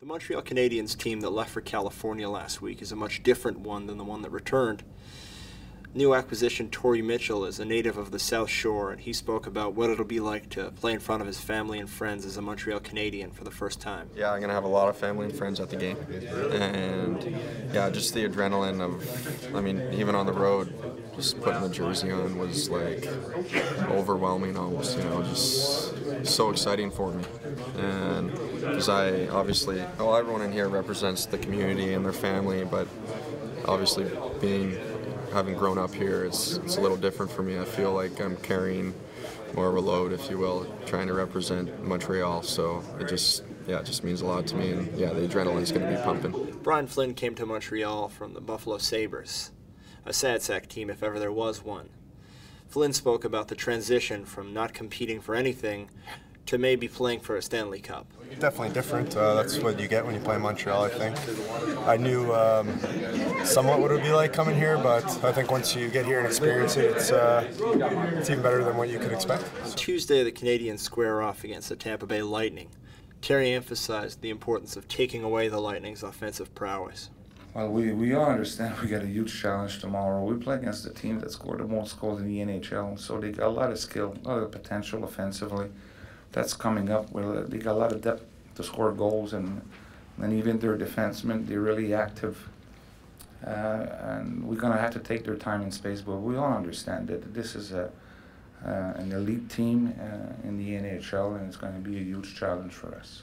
The Montreal Canadiens team that left for California last week is a much different one than the one that returned. New acquisition Torrey Mitchell is a native of the South Shore, and he spoke about what it'll be like to play in front of his family and friends as a Montreal Canadien for the first time. Yeah, I'm gonna have a lot of family and friends at the game, and yeah, just the adrenaline of, I mean, even on the road, just putting the jersey on was like overwhelming almost, you know, just so exciting for me, and because I obviously, well, everyone in here represents the community and their family, but obviously being having grown up here, it's, it's a little different for me. I feel like I'm carrying more of a load, if you will, trying to represent Montreal. So it just, yeah, it just means a lot to me. And yeah, the adrenaline's going to be pumping. Brian Flynn came to Montreal from the Buffalo Sabres, a sad sack team if ever there was one. Flynn spoke about the transition from not competing for anything to maybe playing for a Stanley Cup? Definitely different. Uh, that's what you get when you play Montreal, I think. I knew um, somewhat what it would be like coming here, but I think once you get here and experience it, it's, uh, it's even better than what you could expect. On Tuesday, the Canadiens square off against the Tampa Bay Lightning. Therrien emphasized the importance of taking away the Lightning's offensive prowess. Well, we, we all understand we got a huge challenge tomorrow. We play against the team that scored the most goals in the NHL, so they got a lot of skill, a lot of potential offensively that's coming up. Well, they got a lot of depth to score goals, and and even their defensemen, they're really active. Uh, and we're gonna have to take their time and space, but we all understand that this is a uh, an elite team uh, in the NHL, and it's going to be a huge challenge for us.